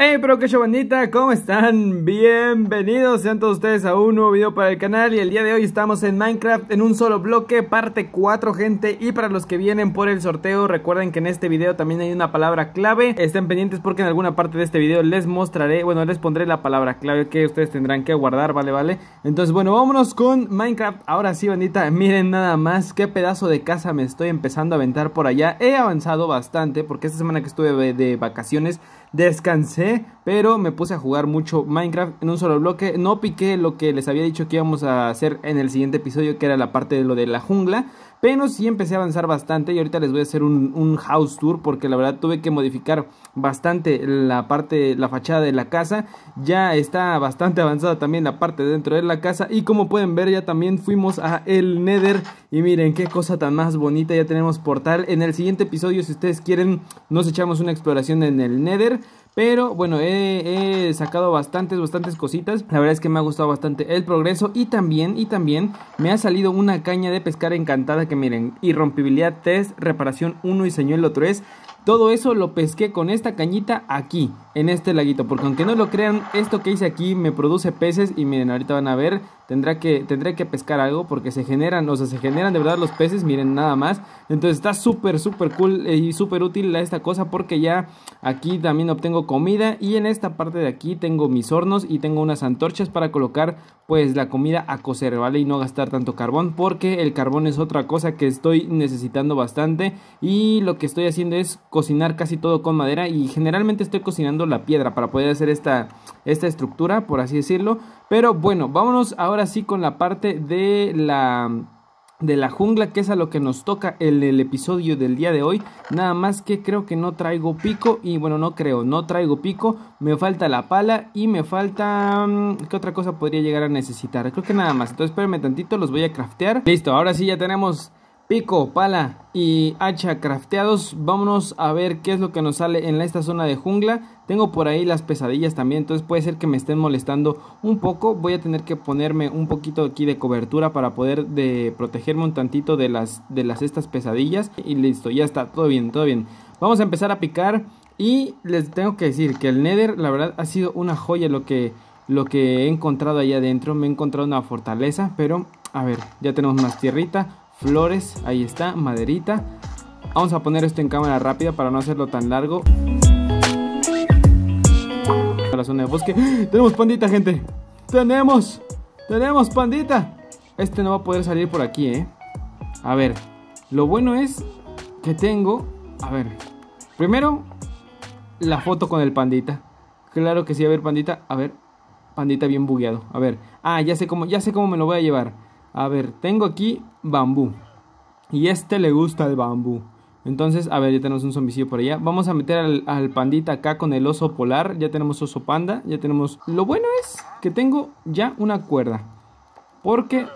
Hey, pero qué bandita, ¿cómo están? Bienvenidos sean todos ustedes a un nuevo video para el canal. Y el día de hoy estamos en Minecraft en un solo bloque, parte 4 gente. Y para los que vienen por el sorteo recuerden que en este video también hay una palabra clave, estén pendientes porque en alguna parte de este video les mostraré, bueno les pondré la palabra clave que ustedes tendrán que guardar, vale, vale, entonces bueno vámonos con Minecraft, ahora sí bandita, miren nada más qué pedazo de casa me estoy empezando a aventar por allá, he avanzado bastante porque esta semana que estuve de vacaciones descansé, pero me puse a jugar mucho Minecraft en un solo bloque. No piqué lo que les había dicho que íbamos a hacer en el siguiente episodio, que era la parte de lo de la jungla. Pero sí empecé a avanzar bastante y ahorita les voy a hacer un, house tour porque la verdad tuve que modificar bastante la parte, la fachada de la casa. Ya está bastante avanzada también la parte dentro de la casa y como pueden ver ya también fuimos a el Nether y miren qué cosa tan más bonita, ya tenemos portal. En el siguiente episodio si ustedes quieren nos echamos una exploración en el Nether. Pero bueno, he, sacado bastantes, bastantes cositas. La verdad es que me ha gustado bastante el progreso. Y también, y también me ha salido una caña de pescar encantada que miren. Irrompibilidad 3, reparación 1 y señuelo 3. Todo eso lo pesqué con esta cañita aquí, en este laguito. Porque aunque no lo crean, esto que hice aquí me produce peces. Y miren, ahorita van a ver, tendrá que, tendré que pescar algo porque se generan, o sea, se generan de verdad los peces, miren nada más. Entonces está súper, súper cool y súper útil esta cosa porque ya aquí también obtengo comida. Y en esta parte de aquí tengo mis hornos y tengo unas antorchas para colocar pues la comida a cocer, ¿vale? Y no gastar tanto carbón porque el carbón es otra cosa que estoy necesitando bastante. Y lo que estoy haciendo es cocinar casi todo con madera y generalmente estoy cocinando la piedra para poder hacer esta, esta estructura, por así decirlo. Pero bueno, vámonos ahora sí con la parte de la de la jungla, que es a lo que nos toca en el episodio del día de hoy. Nada más que creo que no traigo pico. Y bueno, no creo, no traigo pico. Me falta la pala y me falta... Mm, ¿Qué otra cosa podría llegar a necesitar? Creo que nada más. Entonces espérenme tantito, los voy a craftear. Listo, ahora sí ya tenemos pico, pala y hacha crafteados. Vámonos a ver qué es lo que nos sale en esta zona de jungla. Tengo por ahí las pesadillas también, entonces puede ser que me estén molestando un poco. Voy a tener que ponerme un poquito aquí de cobertura para poder de protegerme un tantito de las de las estas pesadillas y listo, ya está, todo bien, todo bien. Vamos a empezar a picar y les tengo que decir que el Nether la verdad ha sido una joya lo que lo que he encontrado allá adentro. Me he encontrado una fortaleza, pero a ver, ya tenemos más tierrita flores, ahí está, maderita. Vamos a poner esto en cámara rápida para no hacerlo tan largo. La zona de bosque. Tenemos pandita, gente. Tenemos. Tenemos pandita. Este no va a poder salir por aquí, ¿eh? A ver. Lo bueno es que tengo... A ver. Primero, la foto con el pandita. Claro que sí, a ver, pandita. A ver. Pandita bien bugueado. A ver. Ah, ya sé cómo, ya sé cómo me lo voy a llevar. A ver, tengo aquí bambú. Y este le gusta el bambú. Entonces, a ver, ya tenemos un zombicillo por allá. Vamos a meter al, pandita acá con el oso polar. Ya tenemos oso panda. Ya tenemos... Lo bueno es que tengo ya una cuerda. Porque...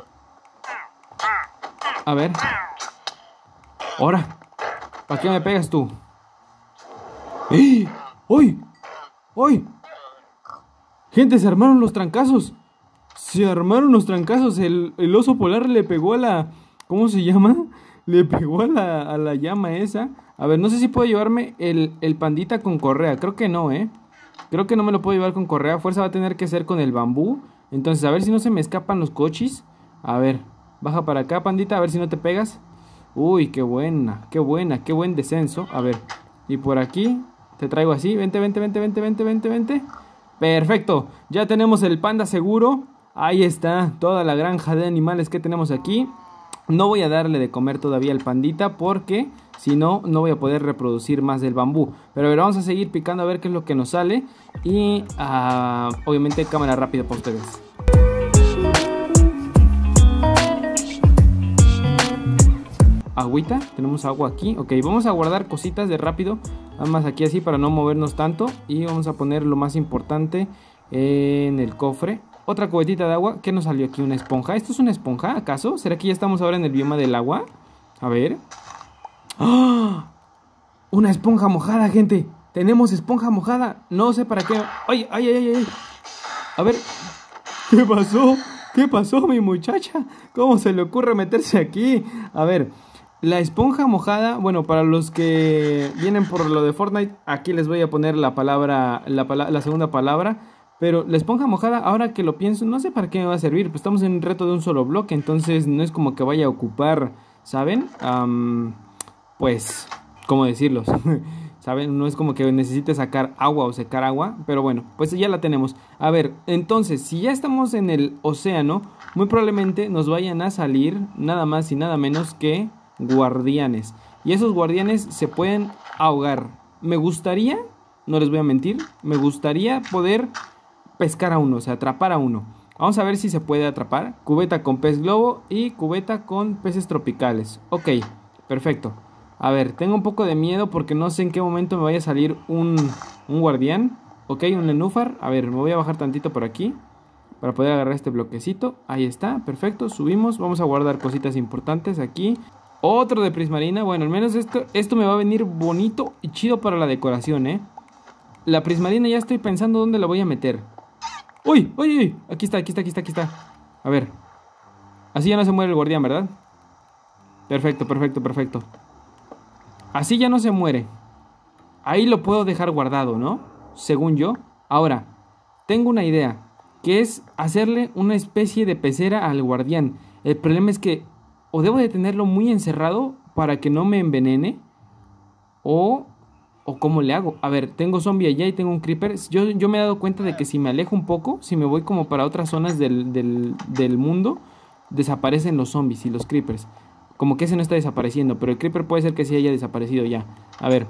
A ver. Ahora. ¿Para qué me pegas tú? ¡Uy! ¡Uy! Gente, se armaron los trancazos. Se armaron los trancazos. El, oso polar le pegó a la. ¿Cómo se llama? Le pegó a la, a la llama esa. A ver, no sé si puedo llevarme el, el pandita con correa. Creo que no, ¿eh? Creo que no me lo puedo llevar con correa. Fuerza va a tener que ser con el bambú. Entonces, a ver si no se me escapan los cochis. A ver, baja para acá, pandita. A ver si no te pegas. Uy, qué buena, qué buena, qué buen descenso. A ver, y por aquí te traigo así. Vente, vente, vente, vente, vente, vente, vente. Perfecto, ya tenemos el panda seguro. Ahí está toda la granja de animales que tenemos aquí. No voy a darle de comer todavía al pandita porque si no, no voy a poder reproducir más del bambú. Pero a ver, vamos a seguir picando a ver qué es lo que nos sale. Y uh, obviamente cámara rápida para ustedes. Agüita, tenemos agua aquí. Ok, vamos a guardar cositas de rápido. Nada más aquí así para no movernos tanto. Y vamos a poner lo más importante en el cofre. Otra cubetita de agua. ¿Qué nos salió aquí? ¿Una esponja? ¿Esto es una esponja acaso? ¿Será que ya estamos ahora en el bioma del agua? A ver. ¡Ah! Una esponja mojada, gente. Tenemos esponja mojada. No sé para qué. ¡Ay, ay, ay, ay! A ver. ¿Qué pasó? ¿Qué pasó, mi muchacha? ¿Cómo se le ocurre meterse aquí? A ver. La esponja mojada, bueno, para los que vienen por lo de Fortnite, aquí les voy a poner la palabra, la, la segunda palabra. Pero la esponja mojada, ahora que lo pienso, no sé para qué me va a servir. Pues estamos en un reto de un solo bloque, entonces no es como que vaya a ocupar, ¿saben? pues, ¿cómo decirlos? ¿Saben? No es como que necesite sacar agua o secar agua, pero bueno, pues ya la tenemos. A ver, entonces, si ya estamos en el océano, muy probablemente nos vayan a salir nada más y nada menos que guardianes. Y esos guardianes se pueden ahogar. Me gustaría, no les voy a mentir, me gustaría poder pescar a uno, o sea, atrapar a uno. Vamos a ver si se puede atrapar. Cubeta con pez globo y cubeta con peces tropicales. Ok, perfecto. A ver, tengo un poco de miedo porque no sé en qué momento me vaya a salir un, un guardián. Ok, un nenúfar. A ver, me voy a bajar tantito por aquí para poder agarrar este bloquecito. Ahí está, perfecto. Subimos. Vamos a guardar cositas importantes aquí. Otro de prismarina. Bueno, al menos esto, esto me va a venir bonito y chido para la decoración, ¿eh? La prismarina ya estoy pensando dónde la voy a meter. ¡Uy! ¡Uy! uy! Aquí está, aquí está, aquí está, aquí está. A ver. Así ya no se muere el guardián, ¿verdad? Perfecto, perfecto, perfecto. Así ya no se muere. Ahí lo puedo dejar guardado, ¿no? Según yo. Ahora, tengo una idea. Que es hacerle una especie de pecera al guardián. El problema es que o debo de tenerlo muy encerrado para que no me envenene, o, o cómo le hago. A ver, tengo zombie allá y tengo un creeper. Yo, yo me he dado cuenta de que si me alejo un poco, si me voy como para otras zonas del, del, del mundo, desaparecen los zombies y los creepers. Como que ese no está desapareciendo, pero el creeper puede ser que sí haya desaparecido ya. A ver,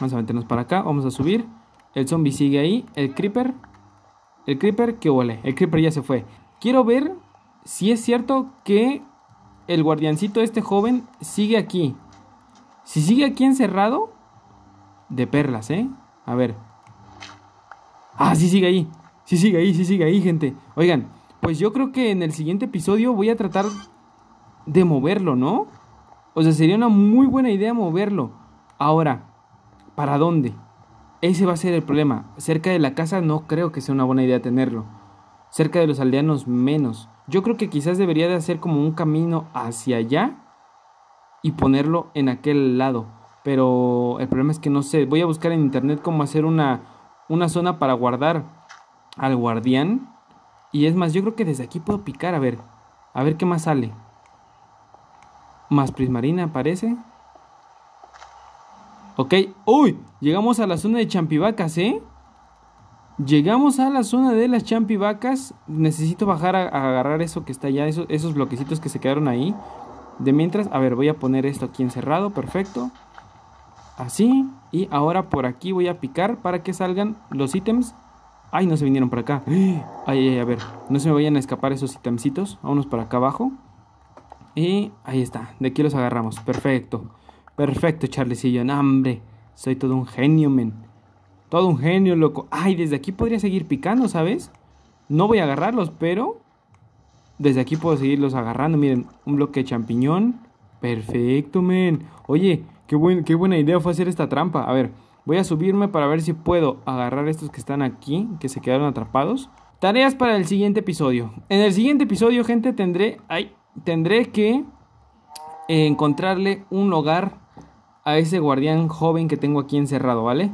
vamos a meternos para acá, vamos a subir. El zombie sigue ahí, el creeper. El creeper, ¿qué huele? El creeper ya se fue. Quiero ver si es cierto que el guardiancito este joven sigue aquí. Si sigue aquí encerrado, de perlas, ¿eh? A ver. Ah, sí sigue ahí. Sí sigue ahí, sí sigue ahí, gente. Oigan, pues yo creo que en el siguiente episodio voy a tratar de moverlo, ¿no? O sea, sería una muy buena idea moverlo. Ahora, ¿para dónde? Ese va a ser el problema. Cerca de la casa no creo que sea una buena idea tenerlo. Cerca de los aldeanos menos. Yo creo que quizás debería de hacer como un camino hacia allá y ponerlo en aquel lado. Pero el problema es que no sé, voy a buscar en internet cómo hacer una, una zona para guardar al guardián. Y es más, yo creo que desde aquí puedo picar, a ver, a ver qué más sale. Más prismarina aparece. Ok, uy, llegamos a la zona de champivacas, ¿eh? Llegamos a la zona de las champivacas. Necesito bajar a, agarrar eso que está allá, esos, esos bloquecitos que se quedaron ahí. De mientras, a ver, voy a poner esto aquí encerrado, perfecto. Así. Y ahora por aquí voy a picar para que salgan los ítems. Ay, no se vinieron por acá. Ay, ay, a ver, no se me vayan a escapar esos ítemcitos. Vámonos para acá abajo. Y ahí está, de aquí los agarramos. Perfecto. Perfecto, Charlesillo. No, hombre, soy todo un genio, men. Todo un genio, loco. Ay, desde aquí podría seguir picando, ¿sabes? No voy a agarrarlos, pero... Desde aquí puedo seguirlos agarrando. Miren, un bloque de champiñón. Perfecto, men. Oye, qué, buen, qué buena idea fue hacer esta trampa. A ver, voy a subirme para ver si puedo agarrar estos que están aquí, que se quedaron atrapados. Tareas para el siguiente episodio. En el siguiente episodio, gente, tendré... Ay, tendré que encontrarle un hogar a ese guardián joven que tengo aquí encerrado, ¿vale?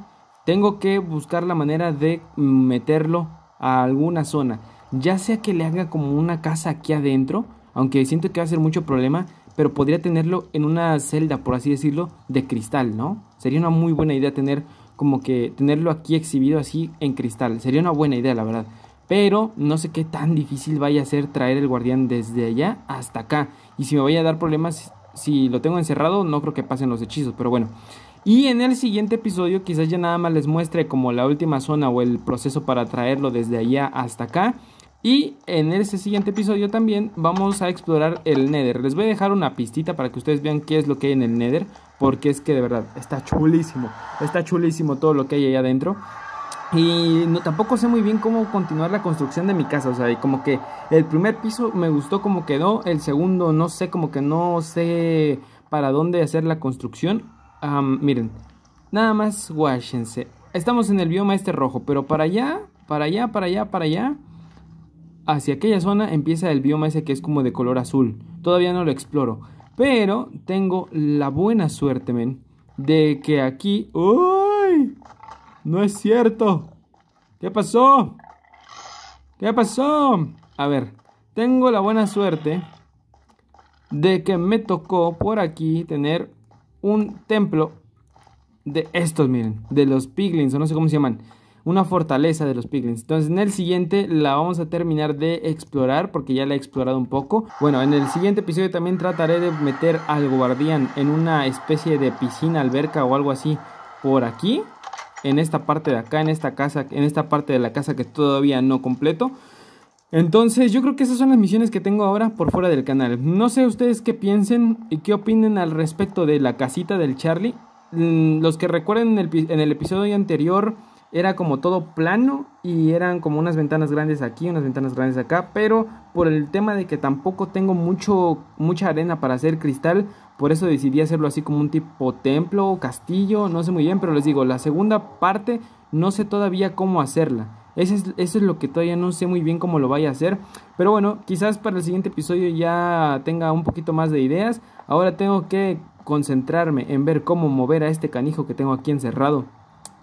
tengo que buscar la manera de meterlo a alguna zona. Ya sea que le haga como una casa aquí adentro, aunque siento que va a ser mucho problema, pero podría tenerlo en una celda, por así decirlo, de cristal, ¿no? Sería una muy buena idea tener como que tenerlo aquí exhibido así en cristal. Sería una buena idea, la verdad. Pero no sé qué tan difícil vaya a ser traer el guardián desde allá hasta acá. Y si me vaya a dar problemas, si lo tengo encerrado, no creo que pasen los hechizos. Pero bueno, y en el siguiente episodio quizás ya nada más les muestre como la última zona o el proceso para traerlo desde allá hasta acá. Y en ese siguiente episodio también vamos a explorar el Nether. Les voy a dejar una pistita para que ustedes vean qué es lo que hay en el Nether. Porque es que de verdad está chulísimo. Está chulísimo todo lo que hay allá adentro. Y no, tampoco sé muy bien cómo continuar la construcción de mi casa. O sea, y como que el primer piso me gustó como quedó. El segundo no sé, como que no sé para dónde hacer la construcción miren, nada más guáchense. Estamos en el bioma este rojo, pero para allá, para allá, para allá, para allá, hacia aquella zona empieza el bioma ese que es como de color azul. Todavía no lo exploro. Pero tengo la buena suerte, men, de que aquí... ¡Uy! No es cierto. ¿Qué pasó? ¿Qué pasó? A ver, tengo la buena suerte de que me tocó por aquí tener un templo de estos, miren, de los piglins, o no sé cómo se llaman una fortaleza de los piglins. Entonces en el siguiente la vamos a terminar de explorar porque ya la he explorado un poco. Bueno, en el siguiente episodio también trataré de meter al guardián en una especie de piscina, alberca o algo así por aquí. En esta parte de acá, en esta casa, en esta parte de la casa que todavía no completo. Entonces yo creo que esas son las misiones que tengo ahora por fuera del canal. No sé ustedes qué piensen y qué opinen al respecto de la casita del Charlie. Mm, los que recuerden en el, en el episodio anterior era como todo plano y eran como unas ventanas grandes aquí, unas ventanas grandes acá, pero por el tema de que tampoco tengo mucho mucha arena para hacer cristal, por eso decidí hacerlo así como un tipo templo, castillo, no sé muy bien, pero les digo, la segunda parte no sé todavía cómo hacerla. Eso es, eso es lo que todavía no sé muy bien cómo lo vaya a hacer. Pero bueno, quizás para el siguiente episodio ya tenga un poquito más de ideas. Ahora tengo que concentrarme en ver cómo mover a este canijo que tengo aquí encerrado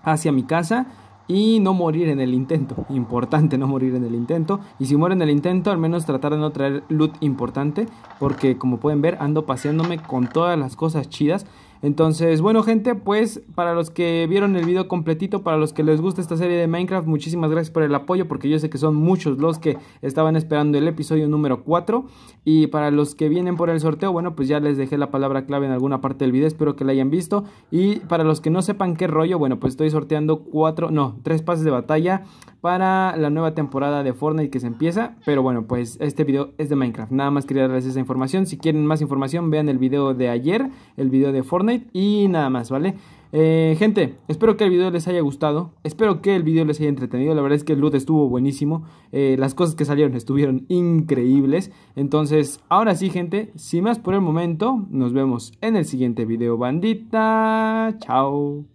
hacia mi casa y no morir en el intento. Importante no morir en el intento. Y si muero en el intento, al menos tratar de no traer loot importante. Porque como pueden ver, ando paseándome con todas las cosas chidas. Entonces, bueno gente, pues para los que vieron el video completito, para los que les gusta esta serie de Minecraft, muchísimas gracias por el apoyo porque yo sé que son muchos los que estaban esperando el episodio número 4 y para los que vienen por el sorteo, bueno, pues ya les dejé la palabra clave en alguna parte del video, espero que la hayan visto y para los que no sepan qué rollo, bueno, pues estoy sorteando cuatro, no, tres pases de batalla para la nueva temporada de Fortnite que se empieza. Pero bueno, pues este video es de Minecraft. Nada más quería darles esa información. Si quieren más información, vean el video de ayer, el video de Y nada más, ¿vale? Eh, gente, espero que el video les haya gustado. Espero que el video les haya entretenido. La verdad es que el loot estuvo buenísimo. Eh, las cosas que salieron estuvieron increíbles. Entonces, ahora sí, gente, sin más por el momento, nos vemos en el siguiente video, bandita. Chao.